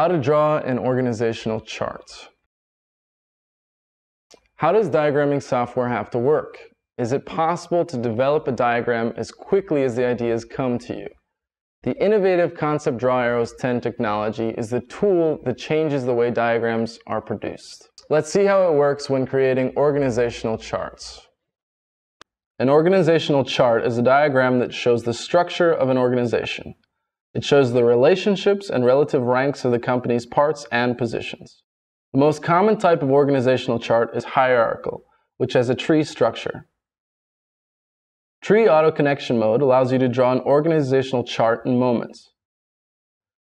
How to draw an organizational chart. How does diagramming software have to work? Is it possible to develop a diagram as quickly as the ideas come to you? The innovative Concept Draw Arrows 10 technology is the tool that changes the way diagrams are produced. Let's see how it works when creating organizational charts. An organizational chart is a diagram that shows the structure of an organization. It shows the relationships and relative ranks of the company's parts and positions. The most common type of organizational chart is hierarchical, which has a tree structure. Tree auto connection mode allows you to draw an organizational chart in moments.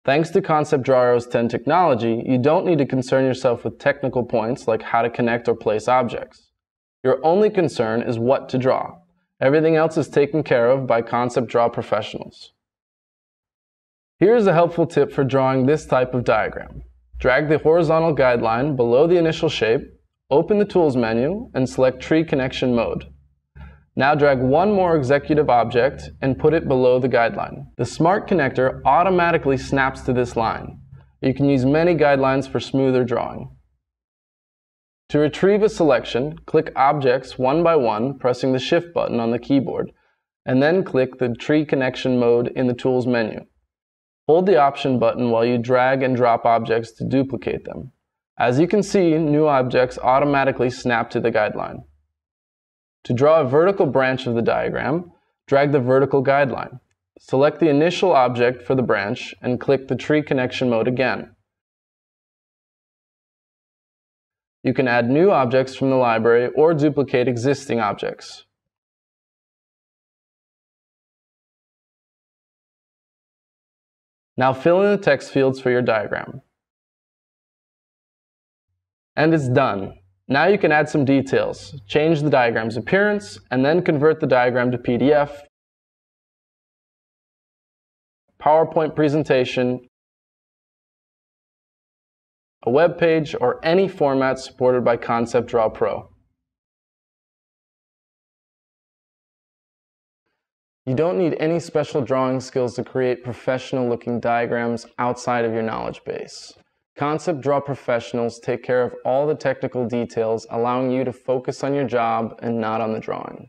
Thanks to Concept Draw Arrows 10 technology, you don't need to concern yourself with technical points like how to connect or place objects. Your only concern is what to draw. Everything else is taken care of by Concept Draw professionals. Here's a helpful tip for drawing this type of diagram. Drag the horizontal guideline below the initial shape, open the Tools menu, and select Tree Connection Mode. Now drag one more executive object and put it below the guideline. The Smart Connector automatically snaps to this line. You can use many guidelines for smoother drawing. To retrieve a selection, click Objects one by one, pressing the Shift button on the keyboard, and then click the Tree Connection mode in the Tools menu. Hold the Option button while you drag and drop objects to duplicate them. As you can see, new objects automatically snap to the guideline. To draw a vertical branch of the diagram, drag the vertical guideline. Select the initial object for the branch and click the tree connection mode again. You can add new objects from the library or duplicate existing objects. Now fill in the text fields for your diagram. And it's done. Now you can add some details, change the diagram's appearance, and then convert the diagram to PDF, PowerPoint presentation, a web page, or any format supported by Concept Draw Pro. You don't need any special drawing skills to create professional looking diagrams outside of your knowledge base. Concept Draw professionals take care of all the technical details, allowing you to focus on your job and not on the drawing.